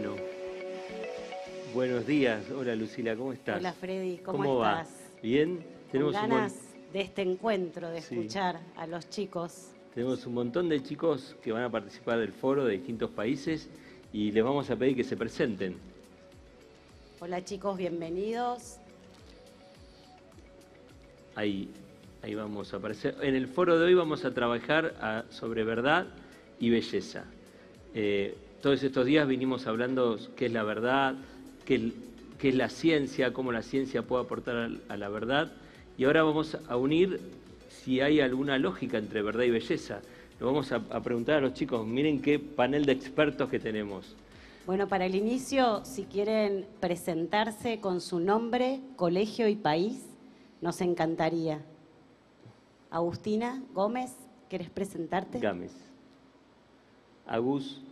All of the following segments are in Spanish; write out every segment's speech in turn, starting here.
Bueno, buenos días. Hola Lucila, ¿cómo estás? Hola Freddy, ¿cómo, ¿Cómo va? estás? ¿Bien? Con un ganas mon- de este encuentro, de Sí. escuchar a los chicos. tenemos un montón de chicos que van a participar del foro de distintos países y les vamos a pedir que se presenten. Hola chicos, bienvenidos. Ahí, ahí vamos a aparecer. En el foro de hoy vamos a trabajar a- sobre verdad y belleza. Eh, todos estos días vinimos hablando qué es la verdad, qué, es la ciencia, cómo la ciencia puede aportar a la verdad. Y ahora vamos a unir si hay alguna lógica entre verdad y belleza. Lo vamos a, a preguntar a los chicos, miren qué panel de expertos que tenemos. Bueno, para el inicio, si quieren presentarse con su nombre, colegio y país, nos encantaría. Agustina Gómez, ¿querés presentarte? Gámez. Agus.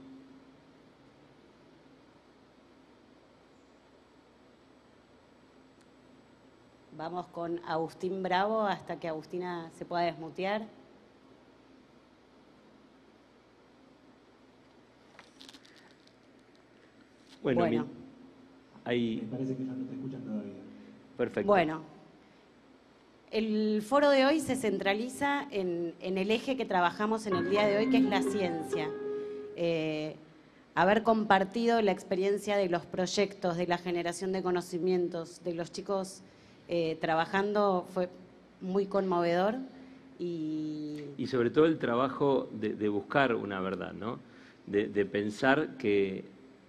Vamos con Agustín Bravo hasta que Agustina se pueda desmutear. Bueno, Bueno. mi- ahí, Me parece que ya no te escuchan todavía. perfecto. Bueno, el foro de hoy se centraliza en, en el eje que trabajamos en el día de hoy, que es la ciencia. Eh, haber compartido la experiencia de los proyectos, de la generación de conocimientos, de los chicos eh, trabajando fue muy conmovedor y Y sobre todo el trabajo de, buscar una verdad, ¿no? De, pensar que,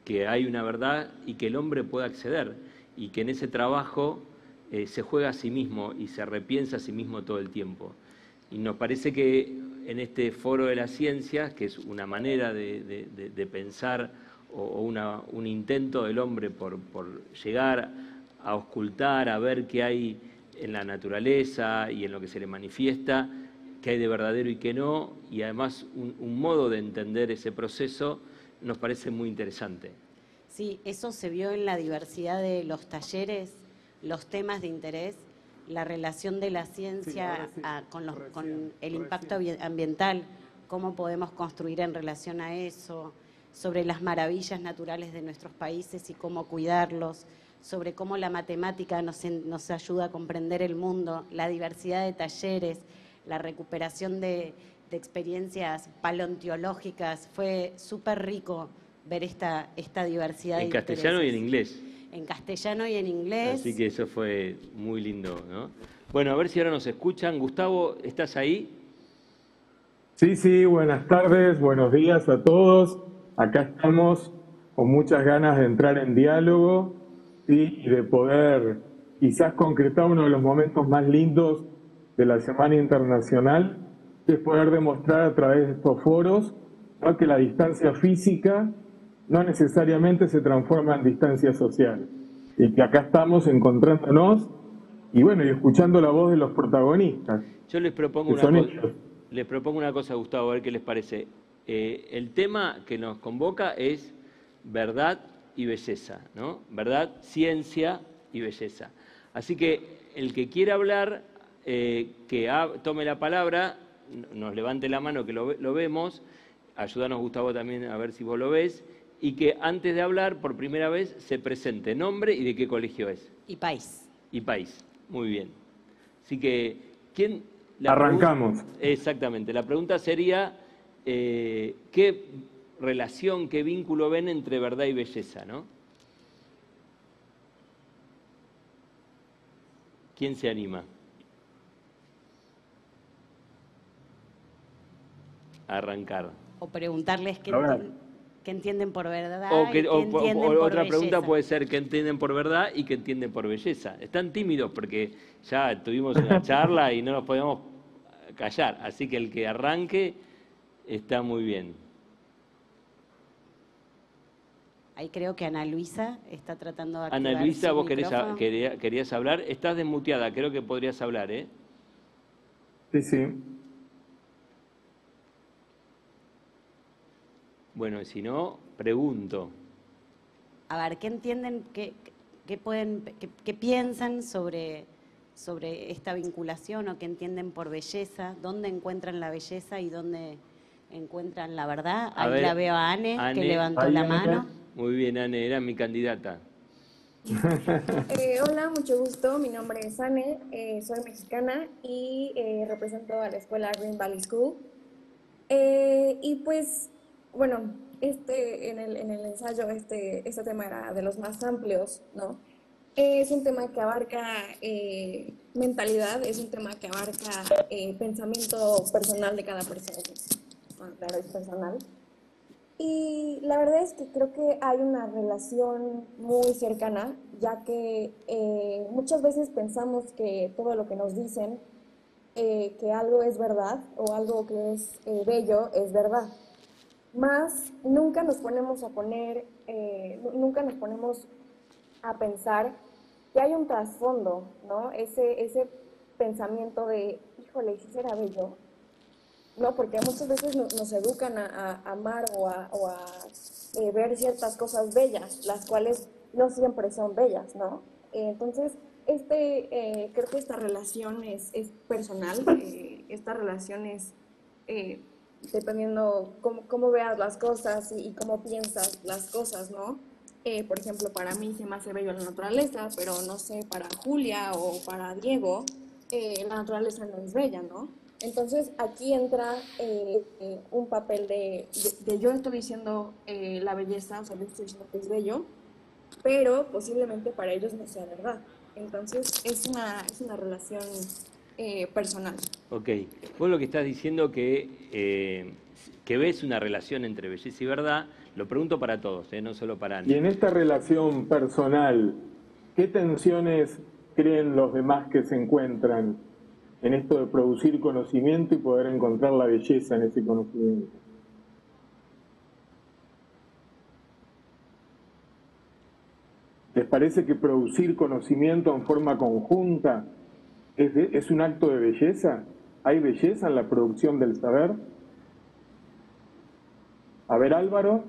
que hay una verdad y que el hombre puede acceder y que en ese trabajo eh, se juega a sí mismo y se repiensa a sí mismo todo el tiempo. Y nos parece que en este foro de las ciencias, que es una manera de- de pensar o, o una- un intento del hombre por, por llegar a auscultar, a ver qué hay en la naturaleza y en lo que se le manifiesta, qué hay de verdadero y qué no, y además un, un modo de entender ese proceso nos parece muy interesante. Sí, eso se vio en la diversidad de los talleres, los temas de interés, la relación de la ciencia ahora sí. a- con, los- Recién, con el impacto ambi- ambiental, cómo podemos construir en relación a eso, sobre las maravillas naturales de nuestros países y cómo cuidarlos, sobre cómo la matemática nos, en- nos ayuda a comprender el mundo, la diversidad de talleres, la recuperación de, de experiencias paleontológicas. Fue súper rico ver esta, esta diversidad. En de castellano y en inglés. En castellano y en inglés. Así que eso fue muy lindo, ¿no? Bueno, a ver si ahora nos escuchan. Gustavo, ¿estás ahí? Sí, sí, buenas tardes, buenos días a todos. Acá estamos con muchas ganas de entrar en diálogo ¿sí? y de poder quizás concretar uno de los momentos más lindos de la Semana Internacional, que es poder demostrar a través de estos foros ¿no? que la distancia física no necesariamente se transforma en distancia social y que acá estamos encontrándonos y bueno, y escuchando la voz de los protagonistas. Yo les propongo una cosa. Les propongo una cosa, Gustavo, a ver qué les parece. Eh, el tema que nos convoca es verdad y belleza, ¿no? Verdad, ciencia y belleza. Así que el que quiera hablar, eh, que tome la palabra, nos levante la mano que lo, lo vemos, ayúdanos Gustavo también a ver si vos lo ves, y que antes de hablar, por primera vez, se presente nombre y de qué colegio es, Y país. y país. Muy bien. Así que, ¿quién? la Arrancamos. Exactamente. La pregunta sería, eh, ¿qué relación, qué vínculo ven entre verdad y belleza, no? ¿Quién se anima? A arrancar. O preguntarles qué, A ver. entien- qué entienden por verdad. O, que- y qué o- o- entienden o por otra pregunta puede ser que entienden por verdad y que entienden por belleza. Están tímidos porque ya tuvimos una charla y no nos podemos callar. Así que el que arranque está muy bien. Ahí creo que Ana Luisa está tratando de Ana Luisa, vos querés, micrófono. quería- querías hablar. Estás desmuteada, creo que podrías hablar, ¿eh? Sí, sí. Bueno, y si no, pregunto. A ver, ¿qué entienden, qué, qué pueden, qué, qué piensan sobre, sobre esta vinculación o qué entienden por belleza? ¿Dónde encuentran la belleza y dónde encuentran la verdad? A Ahí ver, la veo a Anne, Anne. que levantó la Anne. mano. Muy bien, Anne, era mi candidata. Eh, hola, mucho gusto. Mi nombre es Anne, eh, soy mexicana y eh, represento a la escuela Green Valley School. y pues, bueno, este, en, el, en el ensayo este, este tema era de los más amplios, ¿no? Es un tema que abarca mentalidad, es un tema que abarca pensamiento personal de cada persona. claro, es personal. Y la verdad es que creo que hay una relación muy cercana, ya que eh, muchas veces pensamos que todo lo que nos dicen, eh, que algo es verdad o algo que es eh, bello es verdad. Más nunca nos ponemos a poner, nunca nos ponemos a pensar que hay un trasfondo, ¿no? Ese, ese pensamiento de, híjole, si será bello, ¿no? Porque muchas veces nos, educan a, amar o a, eh, ver ciertas cosas bellas, las cuales no siempre son bellas, ¿no? Eh, entonces, este, eh, creo que esta relación es, personal, esta relación es dependiendo cómo, cómo, veas las cosas y, cómo piensas las cosas, ¿no? por ejemplo, para mí se me hace bello la naturaleza, pero no sé, para Julia o para Diego, la naturaleza no es bella, ¿no? Entonces aquí entra eh, eh, un papel de, yo estoy diciendo eh, la belleza, o sea, yo estoy diciendo que es bello, pero posiblemente para ellos no sea verdad. Entonces es una, es una relación personal. Ok, vos lo que estás diciendo que, que ves una relación entre belleza y verdad, lo pregunto para todos, no solo para Y en esta relación personal, ¿qué tensiones creen los demás que se encuentran en esto de producir conocimiento y poder encontrar la belleza en ese conocimiento. ¿Les parece que producir conocimiento en forma conjunta es, es un acto de belleza? ¿Hay belleza en la producción del saber? A ver, Álvaro.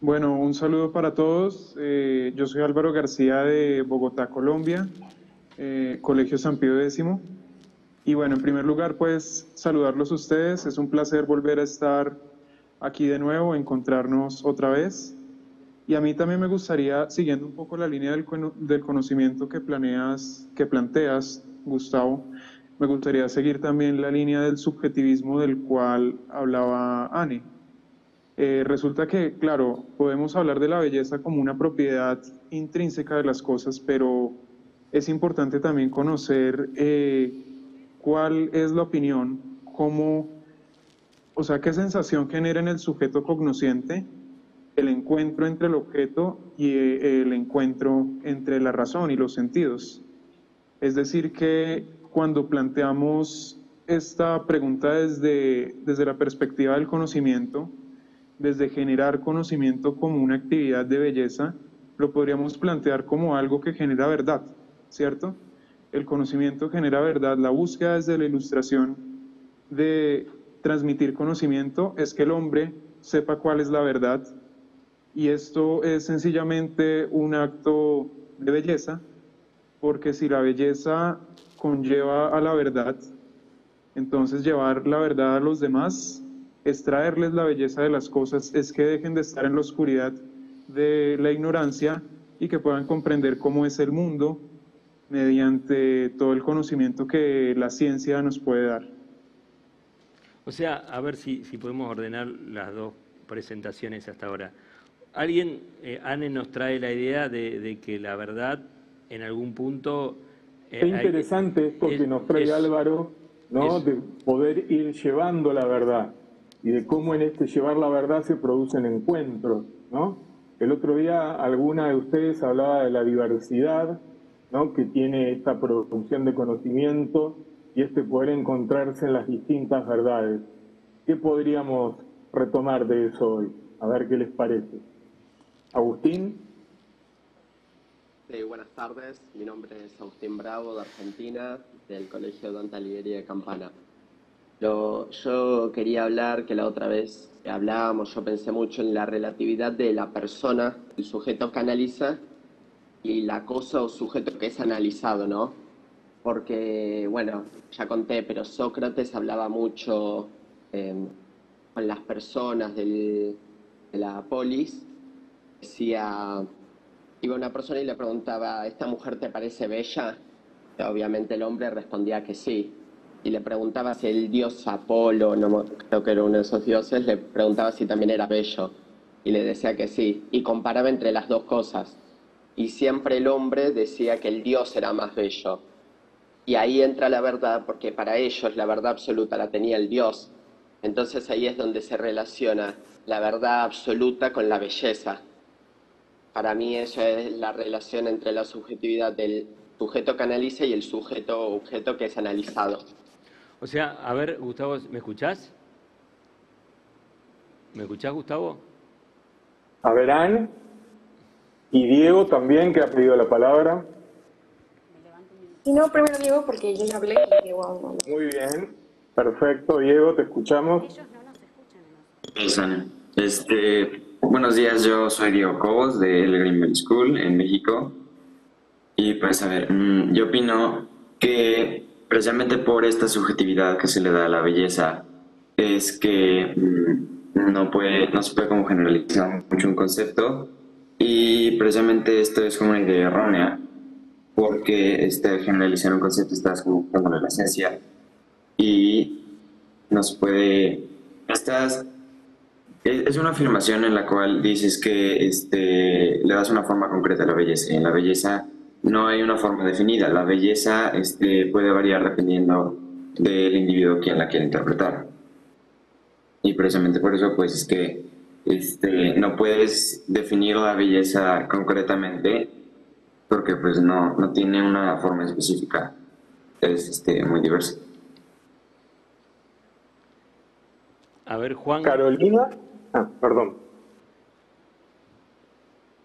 Bueno, un saludo para todos. Eh, yo soy Álvaro García de Bogotá, Colombia. Eh, Colegio San Pío X. Y bueno, en primer lugar, pues saludarlos a ustedes. Es un placer volver a estar aquí de nuevo, encontrarnos otra vez. Y a mí también me gustaría, siguiendo un poco la línea del, del conocimiento que planeas, que planteas, Gustavo, me gustaría seguir también la línea del subjetivismo del cual hablaba Anne. Eh, resulta que, claro, podemos hablar de la belleza como una propiedad intrínseca de las cosas, pero es importante también conocer eh, cuál es la opinión, cómo, o sea, qué sensación genera en el sujeto cognosciente el encuentro entre el objeto y eh, el encuentro entre la razón y los sentidos. Es decir, que cuando planteamos esta pregunta desde, desde la perspectiva del conocimiento, desde generar conocimiento como una actividad de belleza, lo podríamos plantear como algo que genera verdad. ¿Cierto? El conocimiento genera verdad. La búsqueda desde la ilustración de transmitir conocimiento es que el hombre sepa cuál es la verdad y esto es sencillamente un acto de belleza, porque si la belleza conlleva a la verdad, entonces llevar la verdad a los demás, extraerles la belleza de las cosas, es que dejen de estar en la oscuridad de la ignorancia y que puedan comprender cómo es el mundo mediante todo el conocimiento que la ciencia nos puede dar. O sea, a ver si, podemos ordenar las dos presentaciones hasta ahora. Alguien, eh, Anne, nos trae la idea de, que la verdad en algún punto... Eh, Qué interesante esto que nos trae Álvaro, ¿no? de poder ir llevando la verdad y de cómo en este llevar la verdad se producen encuentros, ¿no? El otro día alguna de ustedes hablaba de la diversidad, que tiene esta producción de conocimiento y este poder encontrarse en las distintas verdades. ¿Qué podríamos retomar de eso hoy? A ver qué les parece. Agustín. buenas tardes, mi nombre es Agustín Bravo de Argentina, del Colegio Dante Alighieri de Campana. Yo, yo quería hablar, que la otra vez hablábamos, yo pensé mucho en la relatividad de la persona, el sujeto que analiza y la cosa o sujeto que es analizado, ¿no? Porque, bueno, ya conté, pero Sócrates hablaba mucho em, con las personas del, la polis, decía, iba una persona y le preguntaba, ¿esta mujer te parece bella? obviamente el hombre respondía que sí. Y le preguntaba si el dios Apolo, no creo que era uno de esos dioses, le preguntaba si también era bello. Y le decía que sí. Y comparaba entre las dos cosas. Y siempre el hombre decía que el dios era más bello. Y ahí entra la verdad, porque para ellos la verdad absoluta la tenía el dios. Entonces ahí es donde se relaciona la verdad absoluta con la belleza. Para mí eso es la relación entre la subjetividad del sujeto que analiza y el sujeto objeto que es analizado. O sea, a ver, Gustavo, ¿me escuchás? ¿Me escuchás, Gustavo? A verán. Y Diego también, que ha pedido la palabra. Y no, primero Diego, porque yo ya hablé y Diego aún Muy bien. Perfecto, Diego, te escuchamos. Ellos no nos escuchan. Este, buenos días, yo soy Diego Cobos de El Green School en México. Y pues a ver, mm, yo opino que precisamente por esta subjetividad que se le da a la belleza es que mm, no, puede, no se puede como generalizar mucho un concepto y precisamente esto es como una idea errónea porque este, generalizar un concepto está como la esencia y no se puede... Estás, es una afirmación en la cual dices que este, le das una forma concreta a la belleza y en la belleza no hay una forma definida. La belleza este, puede variar dependiendo del individuo quien la quiere interpretar. Y precisamente por eso, pues es que este, no puedes definir la belleza concretamente porque pues no, no tiene una forma específica. Es este, muy diversa. A ver, Juan. Carolina. Ah, perdón.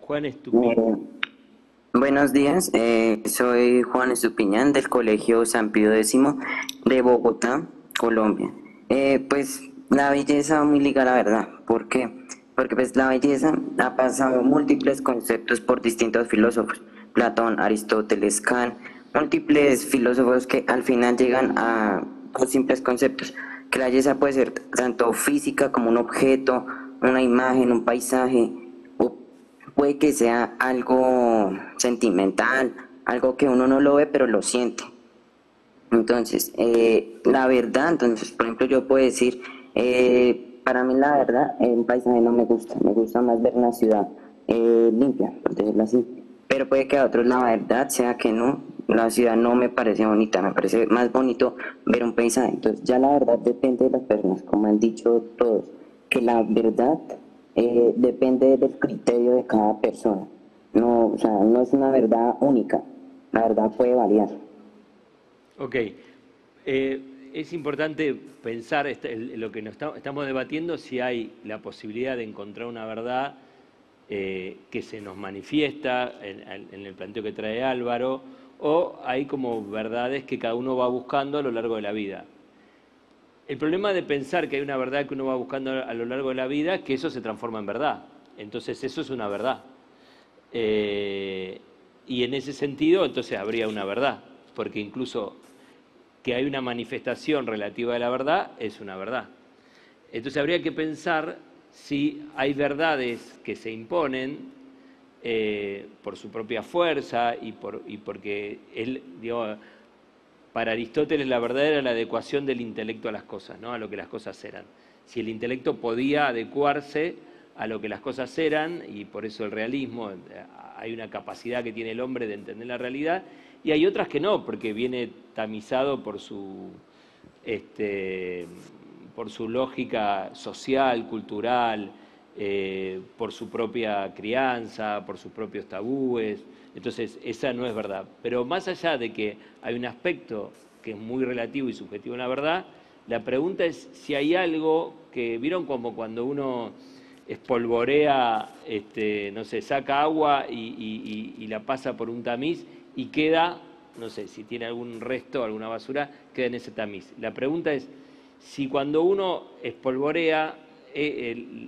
Juan es tu Buenos días, eh, soy Juan Estupiñán del Colegio San Pío X de Bogotá, Colombia. Eh, pues la belleza muy ligada a la verdad, ¿por qué? Porque pues la belleza ha pasado múltiples conceptos por distintos filósofos, Platón, Aristóteles, Kant, múltiples filósofos que al final llegan a, a simples conceptos, que la belleza puede ser tanto física como un objeto, una imagen, un paisaje, puede que sea algo sentimental, algo que uno no lo ve pero lo siente. Entonces, eh, la verdad, entonces, por ejemplo, yo puedo decir, eh, para mí la verdad, un paisaje no me gusta, me gusta más ver una ciudad eh, limpia, por decirlo así. Pero puede que a otros la verdad sea que no, la ciudad no me parece bonita, me parece más bonito ver un paisaje. Entonces, ya la verdad depende de las personas, como han dicho todos, que la verdad eh, depende del criterio de cada persona. No, o sea, no es una verdad única, la verdad puede variar. Ok. Eh, es importante pensar este, lo que estamos debatiendo, si hay la posibilidad de encontrar una verdad eh, que se nos manifiesta en, en, el planteo que trae Álvaro, o hay como verdades que cada uno va buscando a lo largo de la vida. El problema de pensar que hay una verdad que uno va buscando a lo largo de la vida es que eso se transforma en verdad. Entonces eso es una verdad. Eh, y en ese sentido, entonces habría una verdad, porque incluso que hay una manifestación relativa de la verdad es una verdad. Entonces habría que pensar si hay verdades que se imponen eh, por su propia fuerza y, por, y porque él, digo, para Aristóteles la verdad era la adecuación del intelecto a las cosas, ¿no? a lo que las cosas eran. Si el intelecto podía adecuarse a lo que las cosas eran, y por eso el realismo, hay una capacidad que tiene el hombre de entender la realidad, y hay otras que no, porque viene tamizado por su, este, por su lógica social, cultural, eh, por su propia crianza, por sus propios tabúes. Entonces, esa no es verdad. Pero más allá de que hay un aspecto que es muy relativo y subjetivo en la verdad, la pregunta es si hay algo que, ¿vieron como cuando uno espolvorea, este, no sé, saca agua y, la pasa por un tamiz y queda, no sé, si tiene algún resto, alguna basura, queda en ese tamiz. La pregunta es si cuando uno espolvorea eh,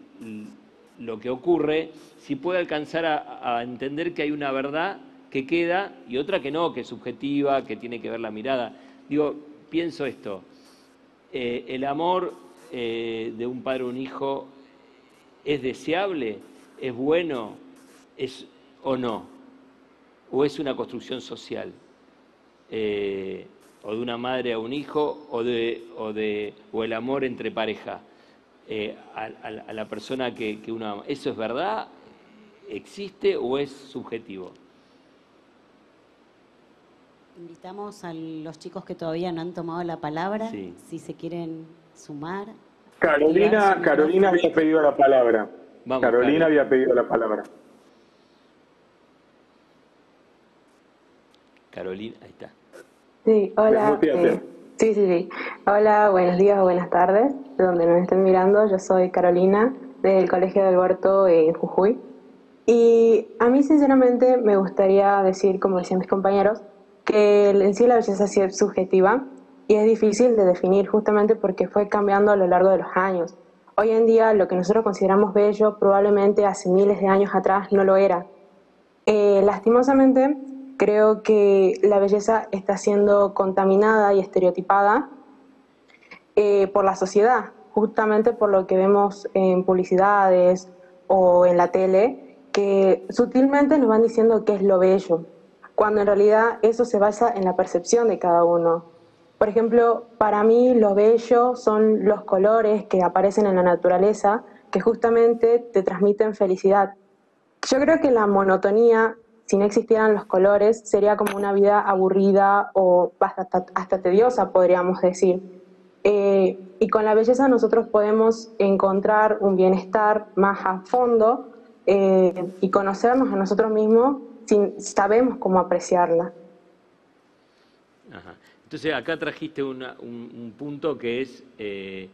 lo que ocurre, si puede alcanzar a, entender que hay una verdad que queda y otra que no, que es subjetiva, que tiene que ver la mirada. Digo, pienso esto, eh, el amor eh, de un padre o un hijo ¿Es deseable? ¿Es bueno? ¿Es o no? ¿O es una construcción social? Eh, o de una madre a un hijo, o, de, o, de, o el amor entre pareja. Eh, a, la persona que, que uno ama. ¿Eso es verdad? ¿Existe o es subjetivo? Invitamos a los chicos que todavía no han tomado la palabra, si se quieren sumar. Carolina, Carolina había pedido la palabra. Carolina había pedido la palabra. Carolina, ahí está. Sí, hola. Eh, sí, sí, sí. Hola, buenos días o buenas tardes, de donde nos estén mirando. Yo soy Carolina, del Colegio del Huerto en Jujuy. Y a mí, sinceramente, me gustaría decir, como decían mis compañeros, que en sí la belleza es subjetiva y es difícil de definir justamente porque fue cambiando a lo largo de los años. Hoy en día lo que nosotros consideramos bello probablemente hace miles de años atrás no lo era. Eh, lastimosamente creo que la belleza está siendo contaminada y estereotipada eh, por la sociedad, justamente por lo que vemos en publicidades o en la tele, que sutilmente nos van diciendo qué es lo bello, cuando en realidad eso se basa en la percepción de cada uno. Por ejemplo, para mí lo bello son los colores que aparecen en la naturaleza que justamente te transmiten felicidad. Yo creo que la monotonía, si no existieran los colores, sería como una vida aburrida o hasta, hasta tediosa, podríamos decir. Eh, y con la belleza nosotros podemos encontrar un bienestar más a fondo eh, y conocernos a nosotros mismos sabemos cómo apreciarla. Entonces acá trajiste un, punto que es eh,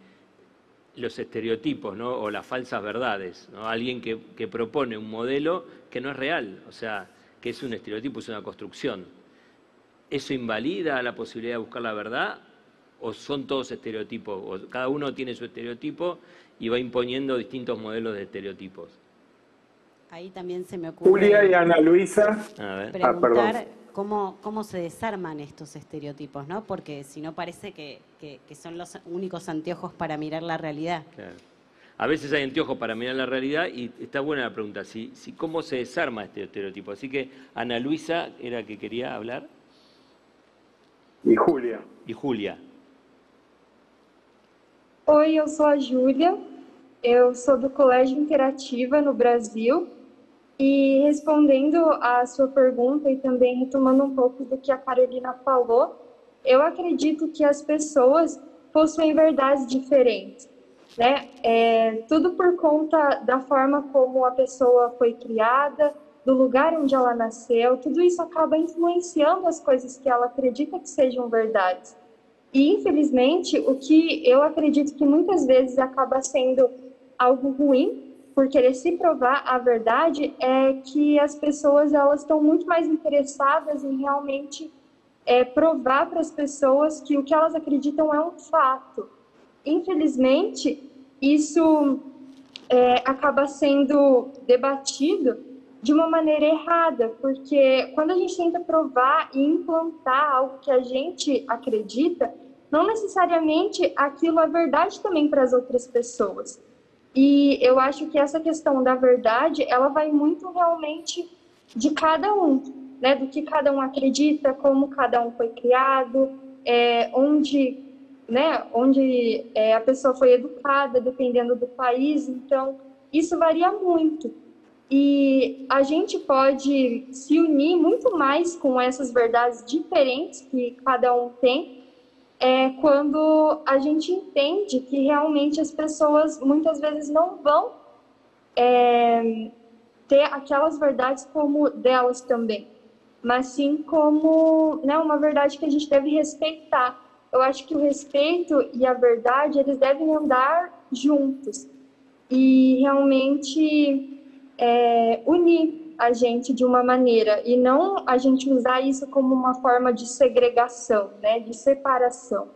los estereotipos ¿no? o las falsas verdades. ¿no? Alguien que, que, propone un modelo que no es real, o sea, que es un estereotipo, es una construcción. ¿Eso invalida la posibilidad de buscar la verdad o son todos estereotipos? O cada uno tiene su estereotipo y va imponiendo distintos modelos de estereotipos. Ahí también se me ocurre. Julia y Ana Luisa. Preguntar ah, cómo, cómo se desarman estos estereotipos, ¿no? Porque si no parece que, son los únicos anteojos para mirar la realidad. A veces hay anteojos para mirar la realidad y está buena la pregunta, si, si, ¿cómo se desarma este estereotipo? Así que Ana Luisa era que quería hablar. Y Julia. Y Julia. Oi, eu sou a Júlia, eu sou do Colégio Interativa no Brasil E respondendo à sua pergunta e também retomando um pouco do que a Carolina falou, eu acredito que as pessoas possuem verdades diferentes, né? É, tudo por conta da forma como a pessoa foi criada, do lugar onde ela nasceu, tudo isso acaba influenciando as coisas que ela acredita que sejam verdades. E infelizmente, o que eu acredito que muitas vezes acaba sendo algo ruim por querer se provar a verdade é que as pessoas elas estão muito mais interessadas em realmente é, provar para as pessoas que o que elas acreditam é um fato. Infelizmente, isso é, acaba sendo debatido de uma maneira errada, porque quando a gente tenta provar e implantar algo que a gente acredita, não necessariamente aquilo é verdade também para as outras pessoas. E eu acho que essa questão da verdade, ela vai muito realmente de cada um, né? Do que cada um acredita, como cada um foi criado, é, onde, né? Onde é, a pessoa foi educada, dependendo do país. Então, isso varia muito. E a gente pode se unir muito mais com essas verdades diferentes que cada um tem é quando a gente entende que realmente as pessoas muitas vezes não vão é, ter aquelas verdades como delas também, mas sim como né, uma verdade que a gente deve respeitar. Eu acho que o respeito e a verdade eles devem andar juntos e realmente é, unir a gente de uma maneira e não a gente usar isso como uma forma de segregação, né, de separação.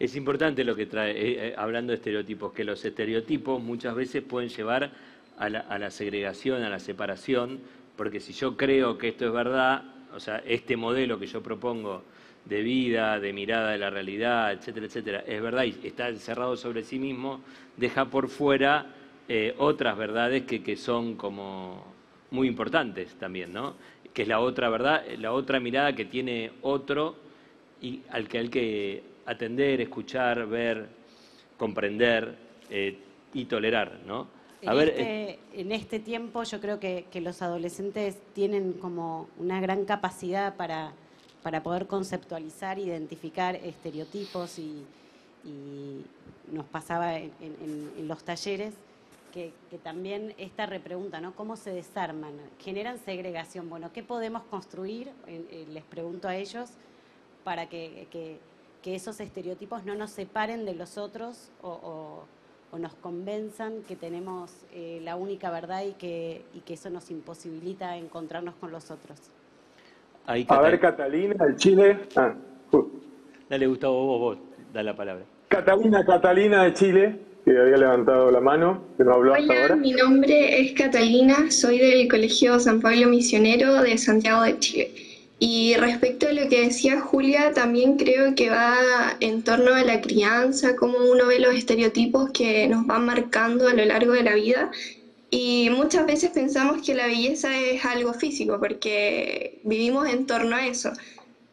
Es importante lo que trae, eh, eh, hablando de estereotipos, que los estereotipos muchas veces pueden llevar a la, segregación, a la separación, porque si yo creo que esto es verdad, o sea, este modelo que yo propongo de vida, de mirada de la realidad, etcétera, etcétera, es verdad y está encerrado sobre sí mismo, deja por fuera eh, otras verdades que, que, son como muy importantes también, ¿no? Que es la otra verdad, la otra mirada que tiene otro y al que hay que atender, escuchar, ver, comprender eh, y tolerar, ¿no? A en, ver, este, en este tiempo yo creo que, que, los adolescentes tienen como una gran capacidad para, para poder conceptualizar, identificar estereotipos y, nos pasaba en, en, los talleres que, también esta repregunta, ¿no? ¿Cómo se desarman? ¿Generan segregación? Bueno, ¿qué podemos construir? Eh, les pregunto a ellos para que, esos estereotipos no nos separen de los otros o nos convenzan que tenemos eh, la única verdad y que, y que eso nos imposibilita encontrarnos con los otros. Ahí, a ver, Catalina, el Chile. Ah, uh. Dale, Gustavo, vos, vos, da la palabra. Catalina, Catalina de Chile, que había levantado la mano, que no habló Hola, hasta ahora. mi nombre es Catalina, soy del Colegio San Pablo Misionero de Santiago de Chile. Y respecto a lo que decía Julia, también creo que va en torno a la crianza, cómo uno ve los estereotipos que nos van marcando a lo largo de la vida. Y muchas veces pensamos que la belleza es algo físico, porque vivimos en torno a eso.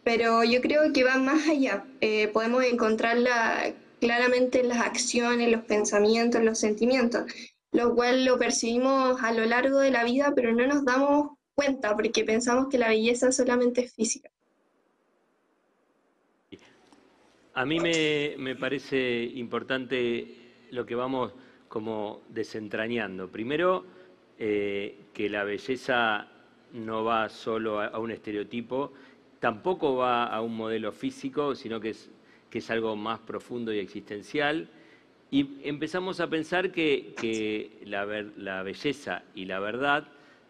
Pero yo creo que va más allá. Eh, podemos encontrarla claramente en las acciones, los pensamientos, los sentimientos, lo cual lo percibimos a lo largo de la vida, pero no nos damos cuenta porque pensamos que la belleza solamente es física. A mí me, me parece importante lo que vamos como desentrañando. Primero, eh, que la belleza no va solo a, un estereotipo, tampoco va a un modelo físico, sino que es, que es algo más profundo y existencial. Y empezamos a pensar que, que la, la belleza y la verdad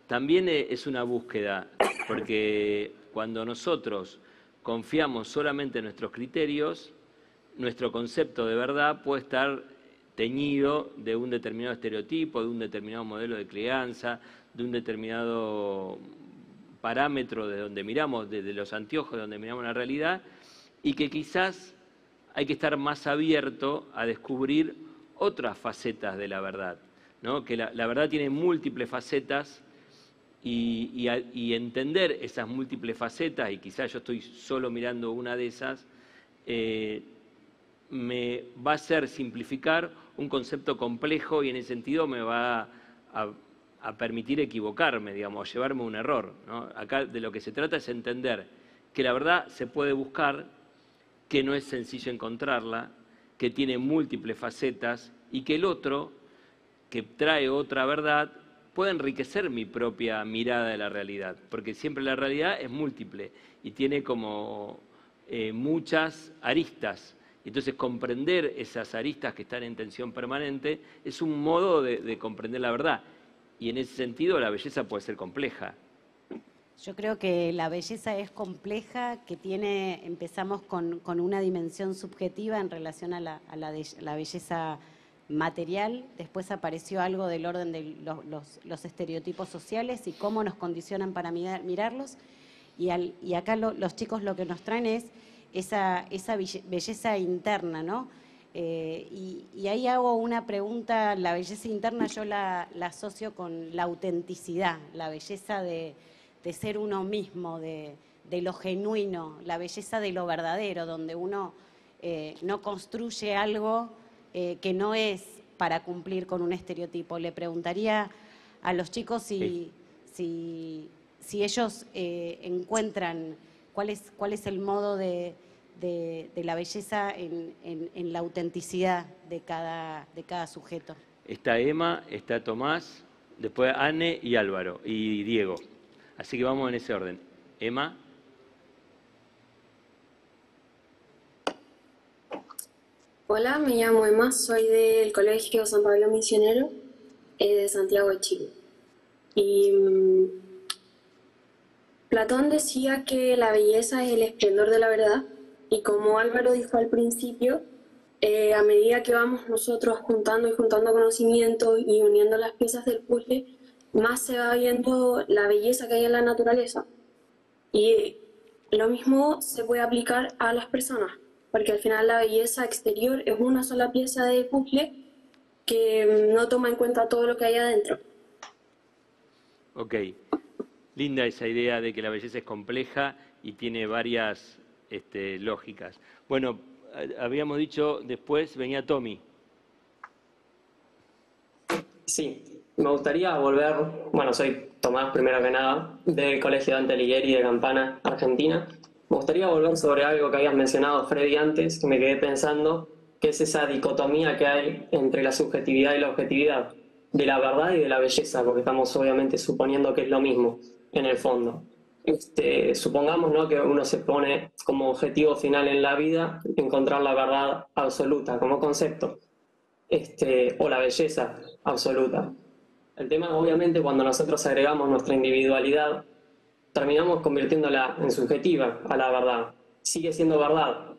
también es una búsqueda, porque cuando nosotros confiamos solamente en nuestros criterios, nuestro concepto de verdad puede estar teñido de un determinado estereotipo, de un determinado modelo de crianza, de un determinado parámetro de donde miramos, desde los anteojos de donde miramos la realidad, y que quizás hay que estar más abierto a descubrir otras facetas de la verdad, ¿no? que la, verdad tiene múltiples facetas y, entender esas múltiples facetas, y quizás yo estoy solo mirando una de esas, eh, me va a hacer simplificar un concepto complejo y en ese sentido me va a, a permitir equivocarme, digamos, llevarme un error. Acá de lo que se trata es entender que la verdad se puede buscar, que no es sencillo encontrarla, que tiene múltiples facetas y que el otro, que trae otra verdad, puede enriquecer mi propia mirada de la realidad, porque siempre la realidad es múltiple y tiene como eh, muchas aristas. Entonces, comprender esas aristas que están en tensión permanente es un modo de, de comprender la verdad. Y en ese sentido, la belleza puede ser compleja. Yo creo que la belleza es compleja, que tiene, empezamos con, una dimensión subjetiva en relación a la, belleza material, después apareció algo del orden de los, los, los estereotipos sociales y cómo nos condicionan para mirar, mirarlos. Y, al, y acá lo, los chicos lo que nos traen es esa, esa belleza interna, ¿no? Eh, y, y, ahí hago una pregunta, la belleza interna yo la, la asocio con la autenticidad, la belleza de, de ser uno mismo, de, de, lo genuino, la belleza de lo verdadero, donde uno eh, no construye algo eh, que no es para cumplir con un estereotipo. Le preguntaría a los chicos si, sí. si, si, ellos encuentran cuál es, cuál es el modo de, de, de la belleza en, en, en, la autenticidad de cada, de cada sujeto. Está Emma, está Tomás, después Anne y Álvaro y Diego. Así que vamos en ese orden. Emma. Hola, me llamo Emma, soy del Colegio San Pablo Misionero eh, de Santiago de Chile. Y um, Platón decía que la belleza es el esplendor de la verdad y como Álvaro dijo al principio, eh, a medida que vamos nosotros juntando y juntando conocimientos y uniendo las piezas del puzzle, más se va viendo la belleza que hay en la naturaleza. Y lo mismo se puede aplicar a las personas porque al final la belleza exterior es una sola pieza de puzzle que no toma en cuenta todo lo que hay adentro. Ok, linda esa idea de que la belleza es compleja y tiene varias este, lógicas. Bueno, habíamos dicho después, venía Tommy. Sí, me gustaría volver, bueno, soy Tomás primero que nada, del Colegio Dante Alighieri de Campana, Argentina. Me gustaría volver sobre algo que habías mencionado, Freddy, antes, que me quedé pensando, que es esa dicotomía que hay entre la subjetividad y la objetividad, de la verdad y de la belleza, porque estamos obviamente suponiendo que es lo mismo en el fondo. Este, supongamos ¿no? que uno se pone como objetivo final en la vida encontrar la verdad absoluta como concepto, este, o la belleza absoluta. El tema, obviamente, cuando nosotros agregamos nuestra individualidad, terminamos convirtiéndola en subjetiva a la verdad. Sigue siendo verdad,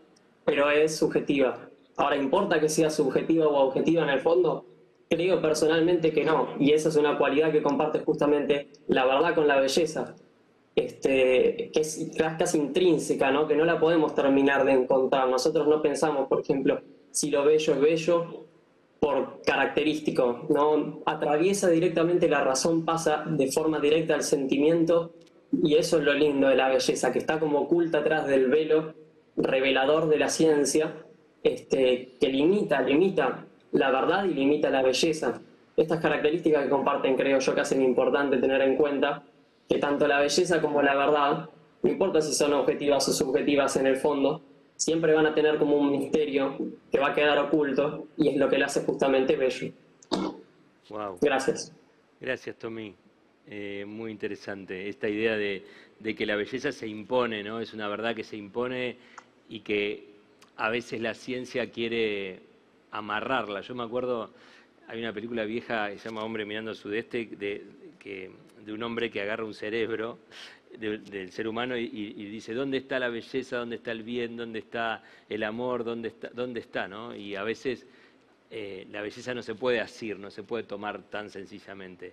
pero es subjetiva. Ahora, ¿importa que sea subjetiva o objetiva en el fondo? Creo personalmente que no, y esa es una cualidad que comparte justamente la verdad con la belleza, este, que es casi intrínseca, ¿no? que no la podemos terminar de encontrar. Nosotros no pensamos, por ejemplo, si lo bello es bello por característico, ¿no? atraviesa directamente la razón, pasa de forma directa al sentimiento, y eso es lo lindo de la belleza, que está como oculta atrás del velo revelador de la ciencia, este, que limita, limita la verdad y limita la belleza. Estas características que comparten creo yo que hacen importante tener en cuenta que tanto la belleza como la verdad, no importa si son objetivas o subjetivas en el fondo, siempre van a tener como un misterio que va a quedar oculto y es lo que le hace justamente bello. Wow. Gracias. Gracias, Tommy. Eh, muy interesante. Esta idea de, de, que la belleza se impone, ¿no? Es una verdad que se impone y que a veces la ciencia quiere amarrarla. Yo me acuerdo, hay una película vieja que se llama Hombre mirando al sudeste, de, que, de un hombre que agarra un cerebro del ser humano y, dice, ¿dónde está la belleza? ¿Dónde está el bien? ¿Dónde está el amor? ¿Dónde está? ¿Dónde está no? Y a veces eh, la belleza no se puede asir, no se puede tomar tan sencillamente,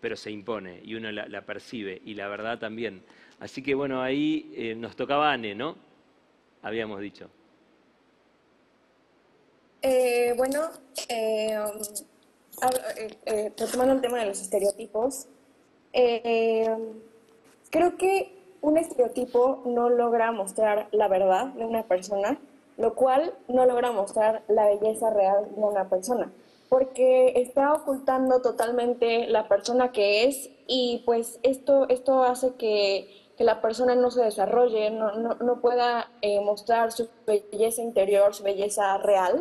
pero se impone y uno la, percibe y la verdad también. Así que bueno, ahí eh, nos tocaba Anne, ¿no? Habíamos dicho. Eh, bueno, eh, eh, retomando el tema de los estereotipos, creo que un estereotipo no logra mostrar la verdad de una persona, lo cual no logra mostrar la belleza real de una persona, porque está ocultando totalmente la persona que es y pues esto, esto hace que, que la persona no se desarrolle, no, no, no pueda mostrar su belleza interior, su belleza real.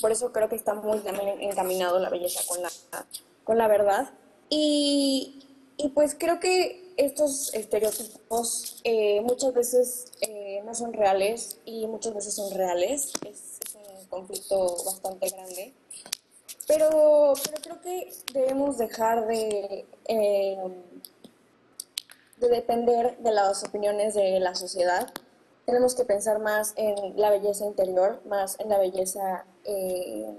Por eso creo que está muy encaminado la belleza con la, con la verdad. Y, y pues creo que estos estereotipos eh, muchas veces eh, no son reales y muchas veces son reales. Es, es un conflicto bastante grande. Pero, pero, creo que debemos dejar de, eh, de depender de las opiniones de la sociedad tenemos que pensar más en la belleza interior, más en la belleza, eh,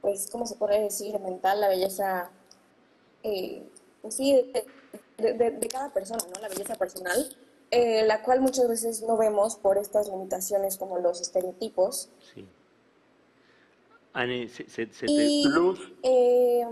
pues, ¿cómo se puede decir? Mental, la belleza, eh, pues sí, de, cada persona, ¿no? La belleza personal, eh, la cual muchas veces no vemos por estas limitaciones como los estereotipos. Sí. Anne, se, se, se y, te... Eh,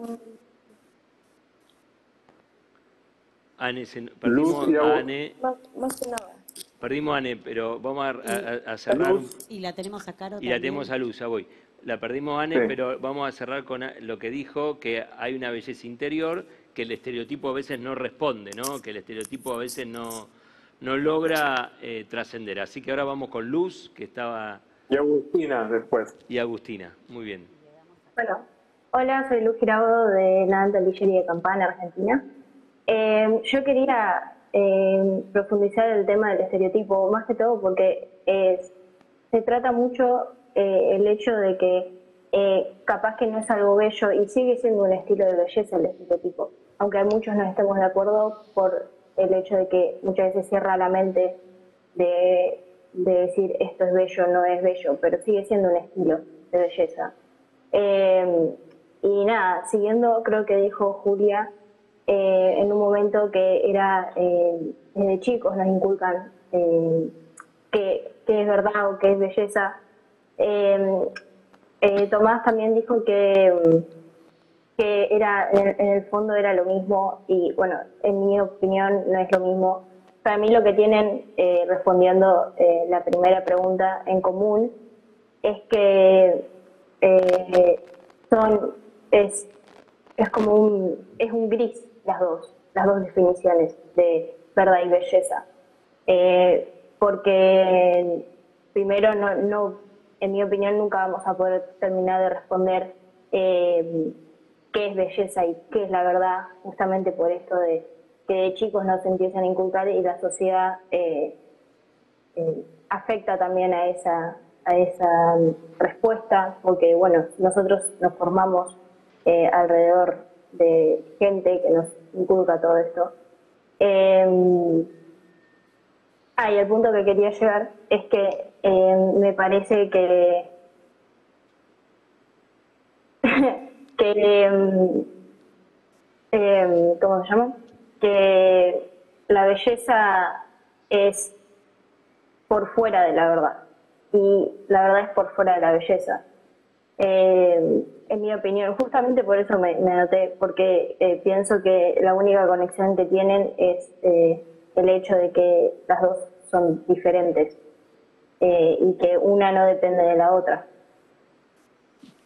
Anne, se, perdimos a Anne. Más, más que nada. Perdimos a Ane, pero vamos a, cerrar. Y la tenemos a Caro Y la tenemos a Luz, ya voy. La perdimos a Ane, pero vamos a cerrar con lo que dijo, que hay una belleza interior, que el estereotipo a veces no responde, ¿no? Que el estereotipo a veces no, no logra eh, trascender. Así que ahora vamos con Luz, que estaba... Y Agustina después. Y Agustina, muy bien. Bueno, hola, soy Luz Giraudo de la Andalucía de Campana, Argentina. Eh, yo quería eh, profundizar el tema del estereotipo, más que todo porque se trata mucho eh, el hecho de que eh, capaz que no es algo bello y sigue siendo un estilo de belleza el estereotipo, aunque a muchos no estemos de acuerdo por el hecho de que muchas veces cierra la mente de, de decir esto es bello, no es bello, pero sigue siendo un estilo de belleza. Eh, y nada, siguiendo creo que dijo Julia, eh, en un momento que era eh, desde chicos nos inculcan eh, que, es verdad o que es belleza. eh, Tomás también dijo que, que era, en, el fondo era lo mismo y bueno, en mi opinión no es lo mismo. Para mí lo que tienen, eh, respondiendo eh, la primera pregunta en común, es que son, es, es como un, es un gris las dos, las dos definiciones de verdad y belleza. porque primero no, no en mi opinión, nunca vamos a poder terminar de responder eh, qué es belleza y qué es la verdad, justamente por esto de que de chicos nos empiezan a inculcar y la sociedad eh, eh, afecta también a esa, a esa respuesta, porque bueno, nosotros nos formamos alrededor de gente que nos inculca todo esto. ah, y el punto que quería llegar es que eh, me parece que, que em, em, ¿cómo se llama? Que la belleza es por fuera de la verdad y la verdad es por fuera de la belleza. Eh, en mi opinión, justamente por eso me, me noté, porque eh, pienso que la única conexión que tienen es el hecho de que las dos son diferentes. Eh, y que una no depende de la otra.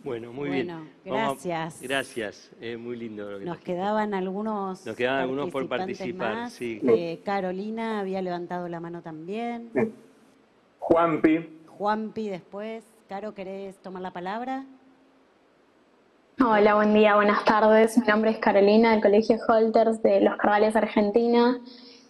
Bueno, muy bien. Gracias. gracias, es muy lindo. Lo que nos quedaban algunos. Nos quedaban algunos por participar. Sí. Eh, Carolina había levantado la mano también. Juanpi. Juanpi después. Caro, ¿querés tomar la palabra? Hola, buen día, buenas tardes. Mi nombre es Carolina del Colegio Holters de Los Carvales, Argentina.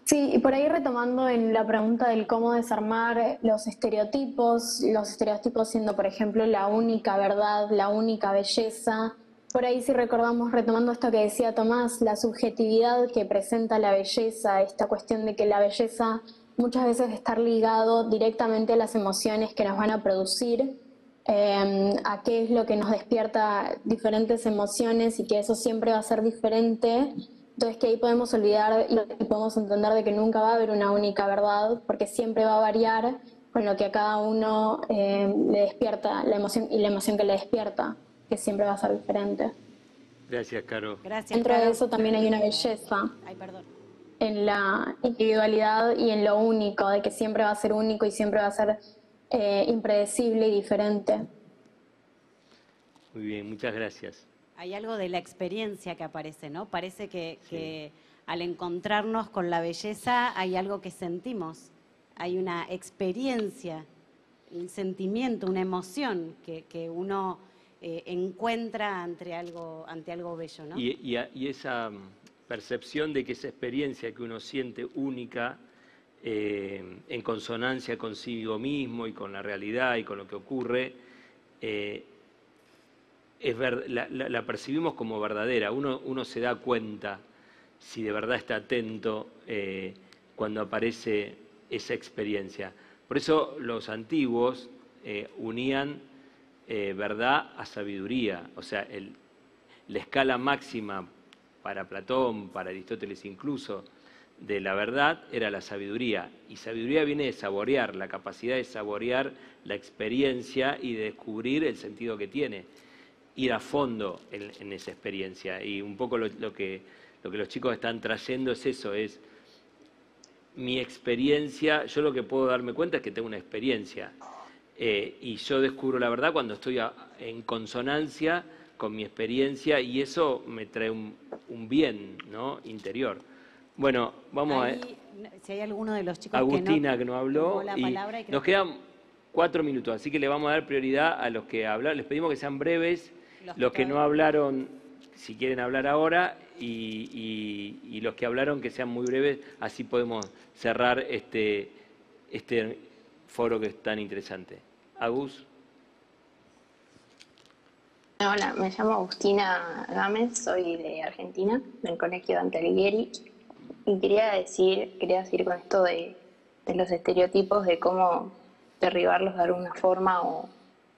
Sí, y por ahí retomando en la pregunta del cómo desarmar los estereotipos, los estereotipos siendo, por ejemplo, la única verdad, la única belleza. Por ahí si recordamos, retomando esto que decía Tomás, la subjetividad que presenta la belleza, esta cuestión de que la belleza muchas veces está ligado directamente a las emociones que nos van a producir, em, a qué es lo que nos despierta diferentes emociones y que eso siempre va a ser diferente entonces que ahí podemos olvidar y podemos entender de que nunca va a haber una única verdad, porque siempre va a variar con lo que a cada uno eh, le despierta la emoción y la emoción que le despierta, que siempre va a ser diferente. Gracias, Caro. Gracias, Dentro de eso también hay una belleza en la individualidad y en lo único, de que siempre va a ser único y siempre va a ser eh, impredecible y diferente. Muy bien, muchas gracias hay algo de la experiencia que aparece, ¿no? Parece que, al encontrarnos con la belleza hay algo que sentimos, hay una experiencia, un sentimiento, una emoción que, uno eh, encuentra ante algo, ante algo bello, ¿no? Y, esa mm, percepción de que esa experiencia que uno siente única, eh, en consonancia consigo mismo y con la realidad y con lo que ocurre, eh, la, percibimos como verdadera. Uno, uno, se da cuenta si de verdad está atento eh, cuando aparece esa experiencia. Por eso los antiguos unían verdad a sabiduría. O sea, la escala máxima para Platón, para Aristóteles incluso, de la verdad era la sabiduría. Y sabiduría viene de saborear, la capacidad de saborear la experiencia y de descubrir el sentido que tiene ir a fondo en, esa experiencia. Y un poco lo, que, lo que los chicos están trayendo es eso, es mi experiencia, yo lo que puedo darme cuenta es que tengo una experiencia. Eh, y yo descubro la verdad cuando estoy en consonancia con mi experiencia y eso me trae un, bien ¿no? interior. Bueno, vamos a... Si hay alguno de los chicos Agustina que no, que no habló. y nos quedan cuatro minutos, así que le vamos a dar prioridad a los que hablan. Les pedimos que sean breves los, que, no hablaron, si quieren hablar ahora, y, los que hablaron que sean muy breves, así podemos cerrar este, este foro que es tan interesante. Agus. Hola, me llamo Agustina Gámez, soy de Argentina, del Colegio Dante Alighieri, y quería decir, quería decir con esto de, los estereotipos, de cómo derribarlos de alguna forma o,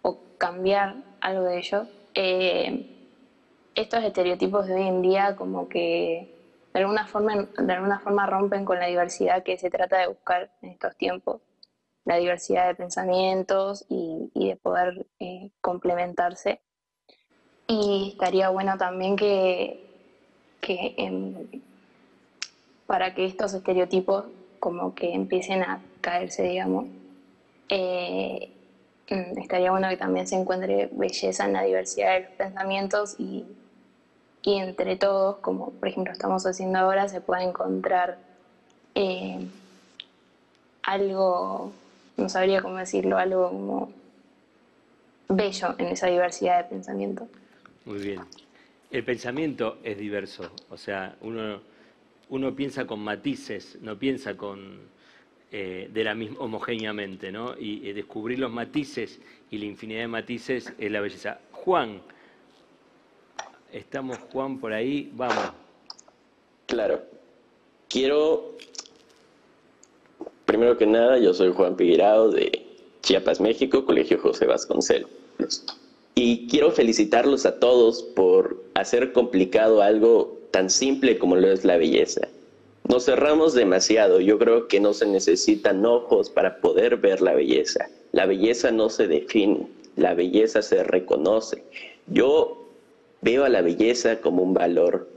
o cambiar algo de ellos, eh, estos estereotipos de hoy en día como que de alguna, forma, de alguna forma rompen con la diversidad que se trata de buscar en estos tiempos. la diversidad de pensamientos y, de poder eh, complementarse. Y estaría bueno también que, para que estos estereotipos como que empiecen a caerse, digamos, eh, mm, estaría bueno que también se encuentre belleza en la diversidad de los pensamientos y, y entre todos, como por ejemplo estamos haciendo ahora, se pueda encontrar eh, algo no sabría cómo decirlo, algo como bello en esa diversidad de pensamiento. Muy bien. El pensamiento es diverso, o sea, uno, uno piensa con matices, no piensa con eh, de la misma homogéneamente, ¿no? Y, descubrir los matices y la infinidad de matices es la belleza. Juan, estamos Juan por ahí, vamos. Claro. Quiero Primero que nada, yo soy Juan Piguirao de Chiapas, México, Colegio José Vasconcelos. Y quiero felicitarlos a todos por hacer complicado algo tan simple como lo es la belleza. Nos cerramos demasiado, yo creo que no se necesitan ojos para poder ver la belleza. La belleza no se define, la belleza se reconoce. Yo veo a la belleza como un valor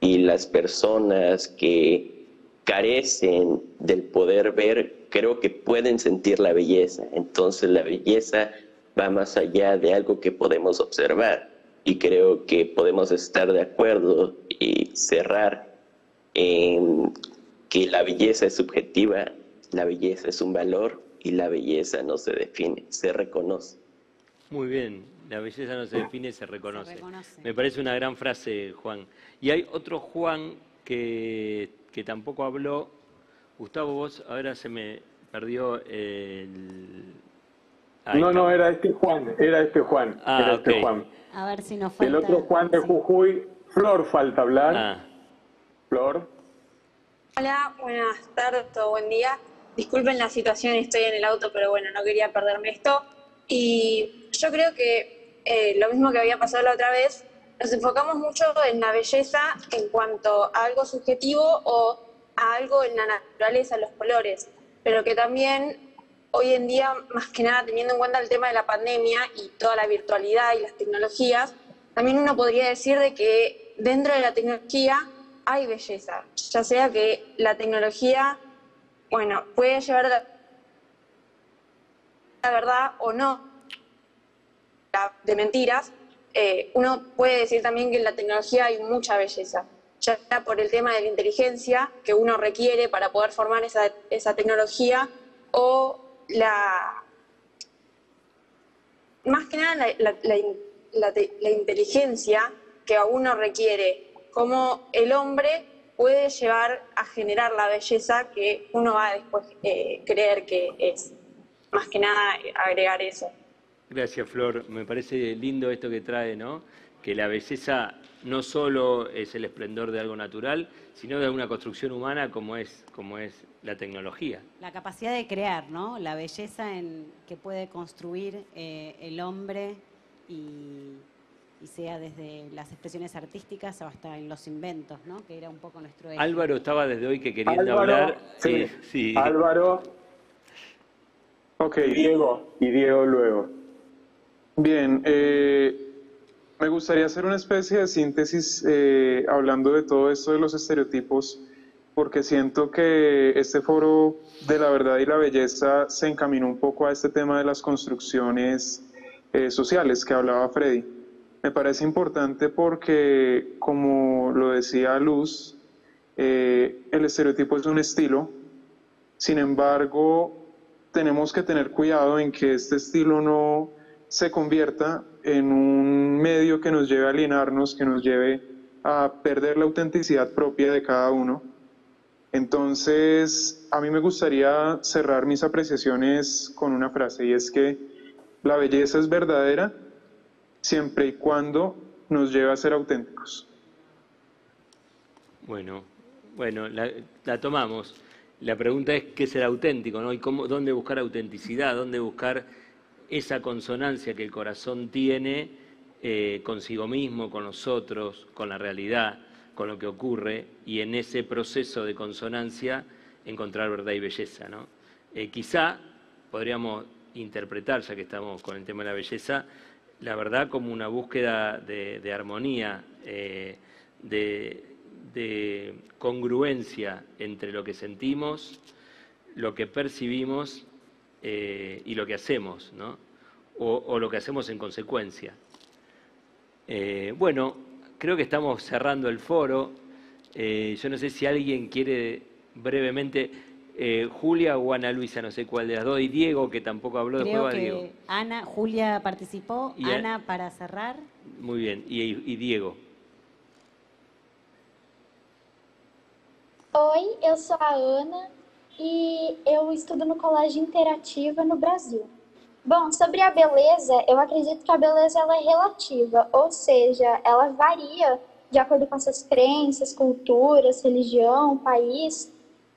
y las personas que carecen del poder ver, creo que pueden sentir la belleza. Entonces la belleza va más allá de algo que podemos observar y creo que podemos estar de acuerdo y cerrar en que la belleza es subjetiva, la belleza es un valor y la belleza no se define, se reconoce. Muy bien, la belleza no se define, se reconoce. se reconoce. Me parece una gran frase, Juan. Y hay otro Juan que que tampoco habló. Gustavo, vos ahora se me perdió el... no, no, era este Juan, era este Juan, ah, era este Juan. A ver si nos falta... El otro Juan de Jujuy, Flor falta hablar. Ah. Flor. Hola, buenas tardes, todo buen día. Disculpen la situación, estoy en el auto, pero bueno, no quería perderme esto. Y yo creo que eh, lo mismo que había pasado la otra vez, nos enfocamos mucho en la belleza en cuanto a algo subjetivo o a algo en la naturaleza, los colores, pero que también hoy en día, más que nada teniendo en cuenta el tema de la pandemia y toda la virtualidad y las tecnologías, también uno podría decir de que dentro de la tecnología hay belleza, ya sea que la tecnología, bueno, puede llevar la, verdad o no de mentiras, eh, uno puede decir también que en la tecnología hay mucha belleza, ya sea por el tema de la inteligencia que uno requiere para poder formar esa, esa tecnología o la... Más que nada la, la inteligencia que a uno requiere, como el hombre puede llevar a generar la belleza que uno va a después eh, creer que es. Más que nada agregar eso. Gracias, Flor. Me parece lindo esto que trae, ¿no? Que la belleza no solo es el esplendor de algo natural, sino de una construcción humana como es, como es la tecnología. La capacidad de crear, ¿no? La belleza en, que puede construir eh, el hombre y, sea desde las expresiones artísticas hasta en los inventos, ¿no? Que era un poco nuestro Álvaro estaba desde hoy que queriendo hablar. Sí, sí. Álvaro. Ok, Diego. Y Diego luego. Bien, eh, me gustaría hacer una especie de síntesis eh, hablando de todo esto de los estereotipos, porque siento que este foro de la verdad y la belleza se encaminó un poco a este tema de las construcciones eh, sociales que hablaba Freddy. Me parece importante porque, como lo decía Luz, el estereotipo es un estilo, sin embargo, tenemos que tener cuidado en que este estilo no se convierta en un medio que nos lleve a alienarnos, que nos lleve a perder la autenticidad propia de cada uno. Entonces, a mí me gustaría cerrar mis apreciaciones con una frase y es que la belleza es verdadera siempre y cuando nos lleve a ser auténticos. Bueno, bueno, la, tomamos. La pregunta es qué ser auténtico, ¿no? Y cómo, dónde buscar autenticidad, dónde buscar esa consonancia que el corazón tiene eh, consigo mismo, con nosotros, con la realidad, con lo que ocurre, y en ese proceso de consonancia encontrar verdad y belleza. ¿no? Eh, quizá podríamos interpretar, ya que estamos con el tema de la belleza, la verdad como una búsqueda de, armonía, eh, de, congruencia entre lo que sentimos, lo que percibimos eh, y lo que hacemos, ¿no? o, lo que hacemos en consecuencia. Bueno, creo que estamos cerrando el foro. yo no sé si alguien quiere brevemente eh, Julia o Ana Luisa, no sé cuál de las dos, y Diego, que tampoco habló, Creo después Diego. Ana, Julia participó, Ana para cerrar. Muy bien, y, Diego. Oi, eu sou a Ana e eu estudo no Colégio Interativa no Brasil. Bom, sobre a beleza, eu acredito que a beleza ela é relativa, ou seja, ela varia de acordo com as suas crenças, culturas, religião, país.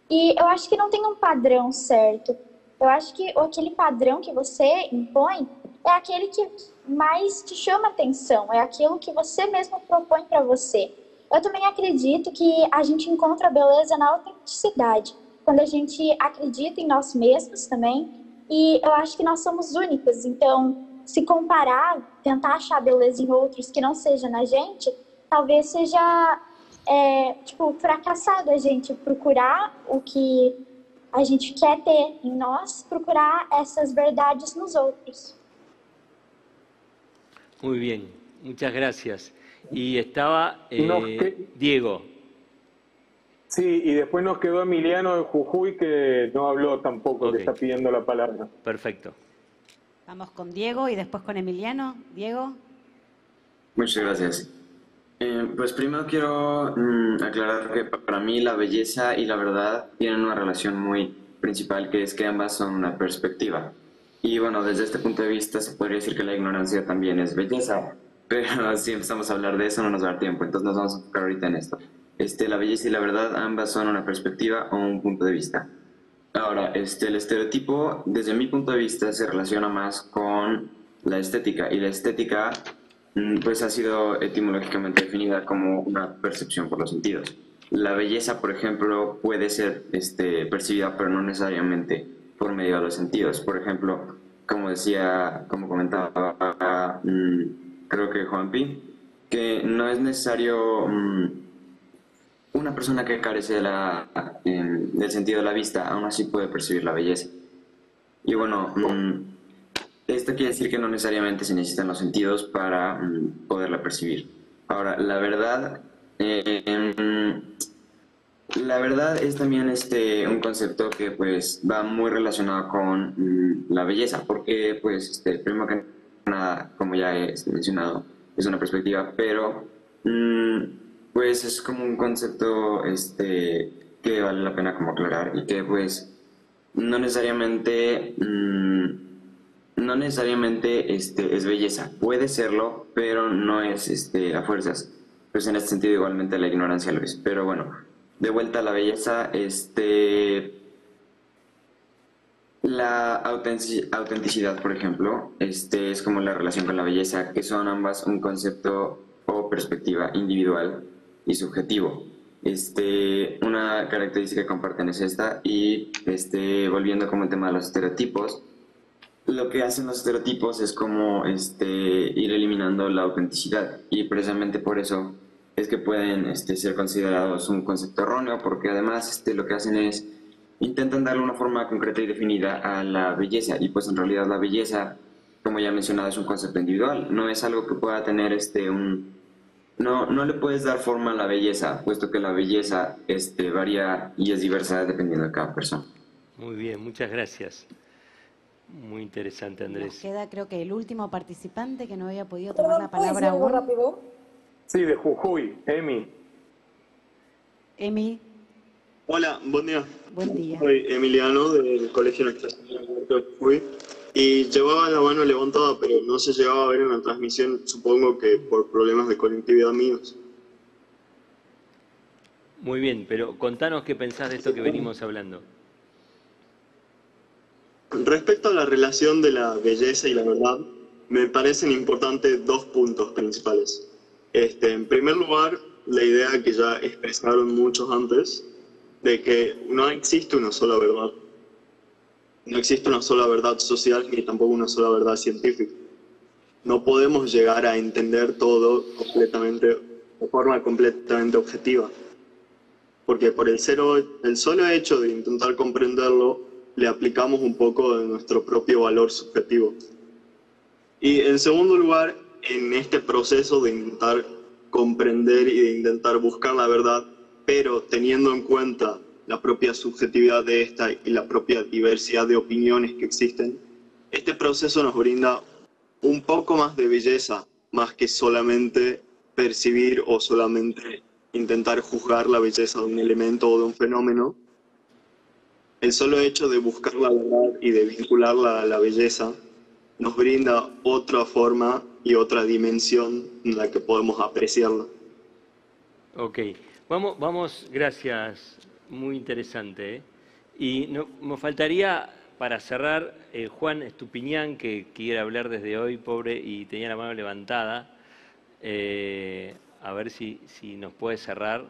E eu acho que não tem um padrão certo. Eu acho que aquele padrão que você impõe é aquele que mais te chama atenção, é aquilo que você mesmo propõe para você. Eu também acredito que a gente encontra beleza na autenticidade, quando a gente acredita em nós mesmos também. E eu acho que nós somos únicos, então se comparar, tentar achar beleza em outros que não seja na gente, talvez seja é, tipo, fracassado a gente procurar o que a gente quer ter em nós, procurar essas verdades nos outros. Muy bien, muchas gracias. Y estaba eh, Diego. Sí, y después nos quedó Emiliano de Jujuy que no habló tampoco, okay. que está pidiendo la palabra. Perfecto. Vamos con Diego y después con Emiliano. Diego. Muchas gracias. Eh, pues primero quiero mm, aclarar que para mí la belleza y la verdad tienen una relación muy principal, que es que ambas son una perspectiva. Y bueno, desde este punto de vista se podría decir que la ignorancia también es belleza, pero si empezamos a hablar de eso no nos va a dar tiempo, entonces nos vamos a enfocar ahorita en esto. Este, la belleza y la verdad ambas son una perspectiva o un punto de vista. Ahora, este, el estereotipo, desde mi punto de vista, se relaciona más con la estética, y la estética Mm, pues ha sido etimológicamente definida como una percepción por los sentidos. La belleza, por ejemplo, puede ser este, percibida, pero no necesariamente por medio de los sentidos. Por ejemplo, como decía, como comentaba, mm, creo que Juanpi, que no es necesario mm, una persona que carece de la, del sentido de la vista, aún así puede percibir la belleza. Y bueno, esto quiere decir que no necesariamente se necesitan los sentidos para mm, poderla percibir. Ahora, la verdad, em, la verdad es también este, un concepto que pues va muy relacionado con mm, la belleza, porque pues este, primero que nada, como ya he mencionado, es una perspectiva, pero mm, pues es como un concepto este, que vale la pena como aclarar y que pues no necesariamente no necesariamente este, es belleza, puede serlo, pero no es este, a fuerzas. Pues en este sentido igualmente la ignorancia lo es. Pero bueno, de vuelta a la belleza, este, la autenticidad, por ejemplo, este, es como la relación con la belleza, que son ambas un concepto o perspectiva individual y subjetivo. Este, una característica que comparten es esta y este, volviendo como el tema de los estereotipos, lo que hacen los estereotipos es como este, ir eliminando la autenticidad y precisamente por eso es que pueden este, ser considerados un concepto erróneo porque además este, lo que hacen es intentan darle una forma concreta y definida a la belleza y pues en realidad la belleza como ya mencionado es un concepto individual no es algo que pueda tener este un no, no le puedes dar forma a la belleza puesto que la belleza este, varía y es diversa dependiendo de cada persona muy bien muchas gracias muy interesante, Andrés. queda creo que el último participante que no había podido tomar la palabra aún. rápido? Sí, de Jujuy, Emi. Emi. Hola, buen día. Buen día. Soy Emiliano del Colegio Nuestra Señora de Jujuy y llevaba la mano levantada, pero no se llegaba a ver en la transmisión, supongo que por problemas de conectividad míos. Muy bien, pero contanos qué pensás de esto que venimos hablando. Respecto a la relación de la belleza y la verdad, me parecen importantes dos puntos principales. Este, en primer lugar, la idea que ya expresaron muchos antes, de que no existe una sola verdad. No existe una sola verdad social ni tampoco una sola verdad científica. No podemos llegar a entender todo completamente, de forma completamente objetiva. Porque por el, cero, el solo hecho de intentar comprenderlo, le aplicamos un poco de nuestro propio valor subjetivo. Y en segundo lugar, en este proceso de intentar comprender y de intentar buscar la verdad, pero teniendo en cuenta la propia subjetividad de esta y la propia diversidad de opiniones que existen, este proceso nos brinda un poco más de belleza, más que solamente percibir o solamente intentar juzgar la belleza de un elemento o de un fenómeno. El solo hecho de buscar la verdad y de vincularla a la belleza nos brinda otra forma y otra dimensión en la que podemos apreciarla. Ok, vamos, vamos gracias, muy interesante. ¿eh? Y no, me faltaría, para cerrar, eh, Juan Estupiñán, que quiere hablar desde hoy, pobre, y tenía la mano levantada. Eh, a ver si, si nos puede cerrar.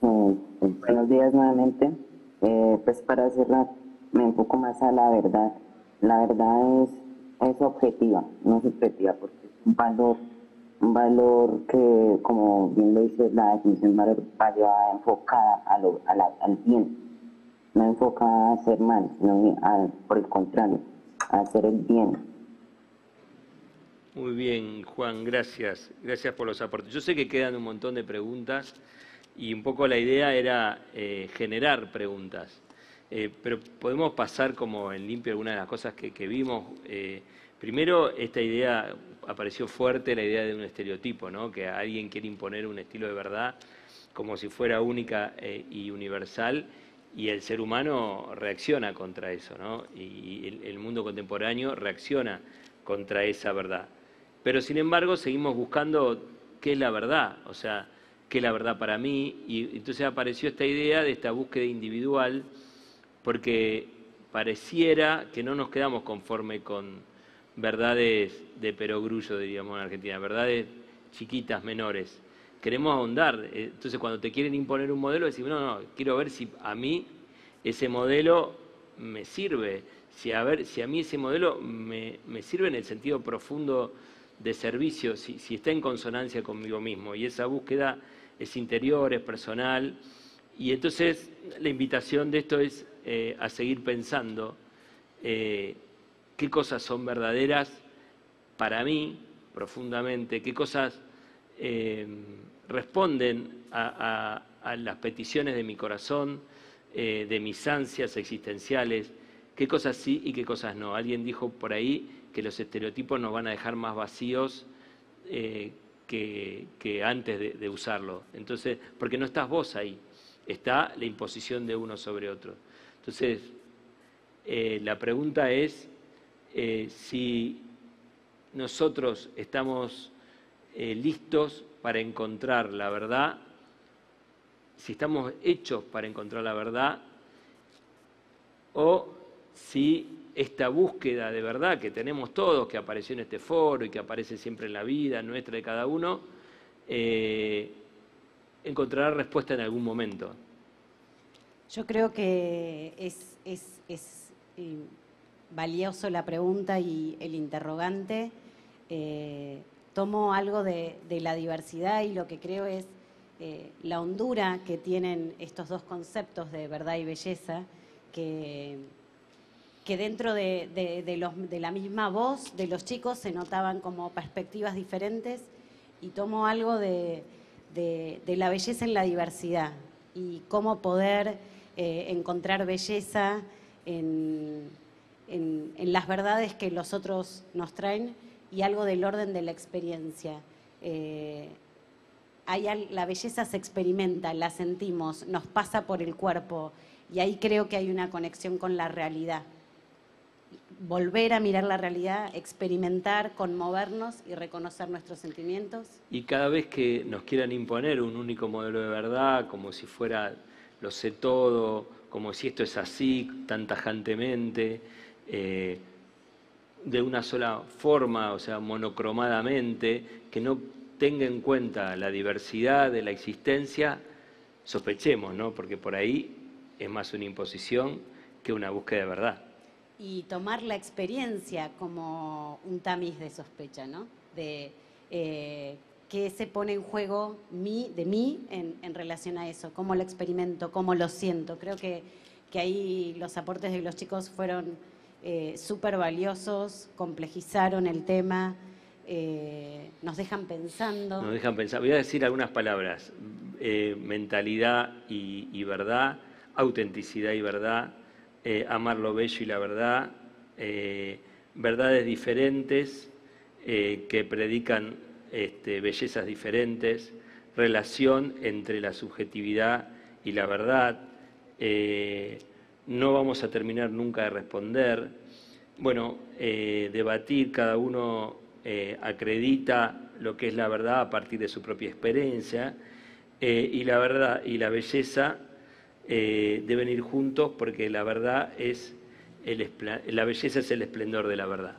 buenos días nuevamente. pues para cerrar, me enfoco más a la verdad. La verdad es, es objetiva, no subjetiva, porque es un valor, un valor que, como bien lo dice la definición, valor va enfocada a lo, al bien, no enfocada a hacer mal, sino por el contrario, a hacer el bien. Muy bien, Juan, gracias. Gracias por los aportes. Yo sé que quedan un montón de preguntas y un poco la idea era eh, generar preguntas. Eh, pero podemos pasar como en limpio algunas de las cosas que, vimos. Eh, primero, esta idea apareció fuerte, la idea de un estereotipo, ¿no? que alguien quiere imponer un estilo de verdad como si fuera única eh, y universal, y el ser humano reacciona contra eso, ¿no? y el, el mundo contemporáneo reacciona contra esa verdad. Pero sin embargo, seguimos buscando qué es la verdad, o sea, qué es la verdad para mí, y entonces apareció esta idea de esta búsqueda individual porque pareciera que no nos quedamos conforme con verdades de perogrullo, diríamos en Argentina, verdades chiquitas, menores. Queremos ahondar. Entonces, cuando te quieren imponer un modelo, decimos, no, no, quiero ver si a mí ese modelo me sirve, si a, ver, si a mí ese modelo me, sirve en el sentido profundo de servicio, si, si está en consonancia conmigo mismo. Y esa búsqueda es interior, es personal. Y entonces la invitación de esto es eh, a seguir pensando eh, qué cosas son verdaderas para mí profundamente, qué cosas eh, responden a, las peticiones de mi corazón, de mis ansias existenciales, qué cosas sí y qué cosas no. Alguien dijo por ahí que los estereotipos nos van a dejar más vacíos que, antes de, de usarlo. Entonces, porque no estás vos ahí, está la imposición de uno sobre otro. Entonces, eh, la pregunta es eh, si nosotros estamos eh, listos para encontrar la verdad, si estamos hechos para encontrar la verdad, o si esta búsqueda de verdad que tenemos todos, que apareció en este foro y que aparece siempre en la vida nuestra de cada uno, encontrará respuesta en algún momento. Yo creo que es, eh, valioso la pregunta y el interrogante. Eh, tomo algo de, la diversidad y lo que creo es eh, la hondura que tienen estos dos conceptos de verdad y belleza, que, dentro de, la misma voz de los chicos se notaban como perspectivas diferentes y tomo algo de, la belleza en la diversidad y cómo poder eh, encontrar belleza en, las verdades que los otros nos traen y algo del orden de la experiencia. Eh, la belleza se experimenta, la sentimos, nos pasa por el cuerpo y ahí creo que hay una conexión con la realidad. Volver a mirar la realidad, experimentar, conmovernos y reconocer nuestros sentimientos. Y cada vez que nos quieran imponer un único modelo de verdad, como si fuera lo sé todo, como si esto es así, tan tajantemente, eh, de una sola forma, o sea, monocromadamente, que no tenga en cuenta la diversidad de la existencia, sospechemos, ¿no? Porque por ahí es más una imposición que una búsqueda de verdad. Y tomar la experiencia como un tamiz de sospecha, ¿no? De eh, qué se pone en juego de mí en, relación a eso, cómo lo experimento, cómo lo siento. Creo que, que ahí los aportes de los chicos fueron eh, súper valiosos, complejizaron el tema, eh, nos dejan pensando. Nos dejan pensar. Voy a decir algunas palabras. Eh, mentalidad y, verdad, autenticidad y verdad, amar lo bello y la verdad, verdades diferentes que predican este, bellezas diferentes, relación entre la subjetividad y la verdad, no vamos a terminar nunca de responder. Bueno, eh, debatir, cada uno eh, acredita lo que es la verdad a partir de su propia experiencia eh, y la verdad y la belleza deben ir juntos porque la verdad es el, la belleza es el esplendor de la verdad.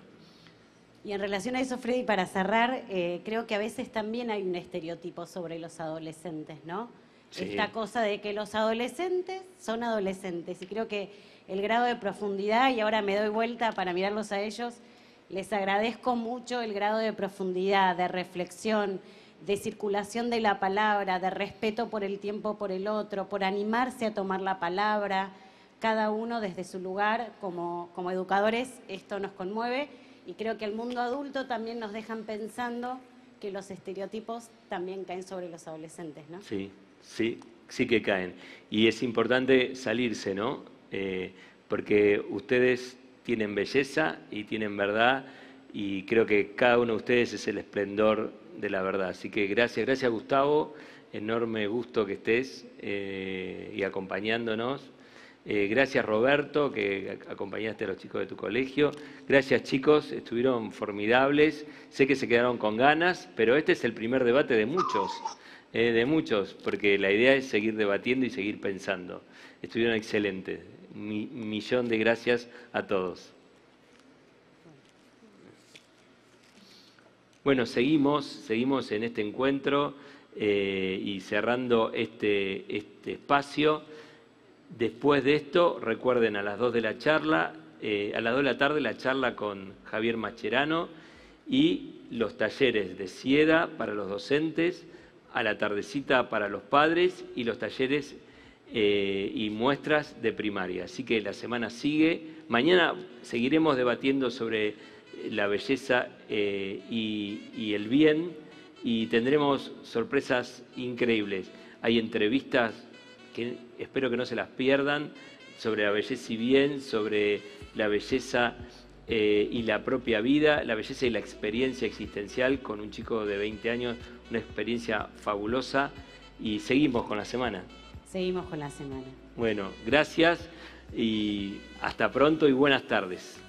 Y en relación a eso, Freddy, para cerrar, creo que a veces también hay un estereotipo sobre los adolescentes, ¿no? Esta cosa de que los adolescentes son adolescentes. Y creo que el grado de profundidad, y ahora me doy vuelta para mirarlos a ellos, les agradezco mucho el grado de profundidad, de reflexión, de circulación de la palabra, de respeto por el tiempo por el otro, por animarse a tomar la palabra, cada uno desde su lugar como, como educadores, esto nos conmueve y creo que el mundo adulto también nos dejan pensando que los estereotipos también caen sobre los adolescentes, ¿no? Sí, sí, sí que caen. Y es importante salirse, ¿no? Eh, porque ustedes tienen belleza y tienen verdad y creo que cada uno de ustedes es el esplendor de la verdad. Así que gracias, gracias Gustavo, enorme gusto que estés eh, y acompañándonos. Eh, gracias Roberto, que acompañaste a los chicos de tu colegio. Gracias chicos, estuvieron formidables. Sé que se quedaron con ganas, pero este es el primer debate de muchos. Eh, de muchos, porque la idea es seguir debatiendo y seguir pensando. Estuvieron excelentes. Un millón de gracias a todos. Bueno, seguimos, seguimos en este encuentro eh, y cerrando este, este, espacio. Después de esto, recuerden a las 2 de la charla, eh, a las 2 de la tarde la charla con Javier Macherano y los talleres de SIEDA para los docentes a la tardecita para los padres y los talleres eh, y muestras de primaria. Así que la semana sigue. Mañana seguiremos debatiendo sobre la belleza eh, y, el bien y tendremos sorpresas increíbles. Hay entrevistas que espero que no se las pierdan sobre la belleza y bien, sobre la belleza eh, y la propia vida, la belleza y la experiencia existencial con un chico de 20 años, una experiencia fabulosa y seguimos con la semana. Seguimos con la semana. Bueno, gracias y hasta pronto y buenas tardes.